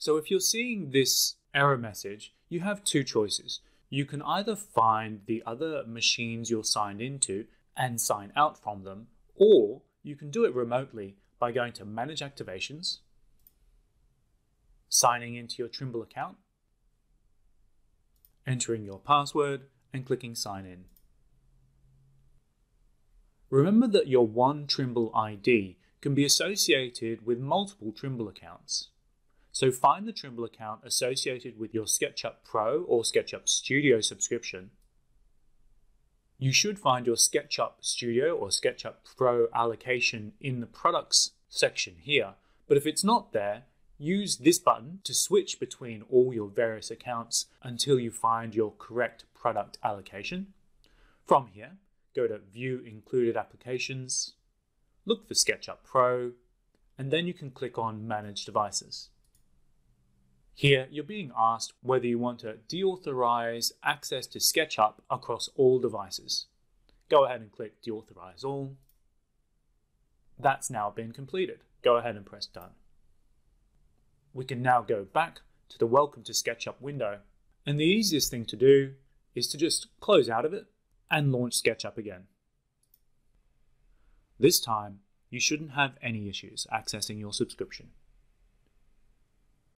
So if you're seeing this error message, you have two choices. You can either find the other machines you're signed into and sign out from them, or you can do it remotely by going to Manage Activations, signing into your Trimble account, entering your password, and clicking Sign In. Remember that your one Trimble ID can be associated with multiple Trimble accounts. So find the Trimble account associated with your SketchUp Pro or SketchUp Studio subscription. You should find your SketchUp Studio or SketchUp Pro allocation in the products section here, but if it's not there, use this button to switch between all your various accounts until you find your correct product allocation. From here, go to View Included Applications, look for SketchUp Pro, and then you can click on Manage Devices. Here, you're being asked whether you want to deauthorize access to SketchUp across all devices. Go ahead and click Deauthorize All. That's now been completed. Go ahead and press Done. We can now go back to the Welcome to SketchUp window, and the easiest thing to do is to just close out of it and launch SketchUp again. This time, you shouldn't have any issues accessing your subscription.